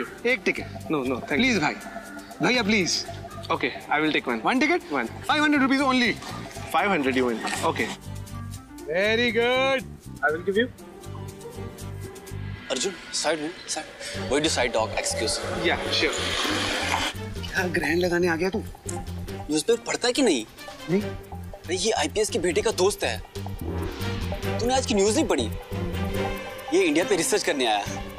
एक ticket no no thank please भाई. भैया please okay I will take one one ticket one five hundred rupees only five hundred you win okay very good I will give you Arjun side में side wait side dog excuse yeah sure क्या ग्रहण लगाने आ गया तू? Newspaper पढ़ता है कि नहीं? नहीं। अरे ये आईपीएस के बेटे का दोस्त है। तूने आज की न्यूज़ नहीं पढ़ी? ये इंडिया पे रिसर्च करने आया। है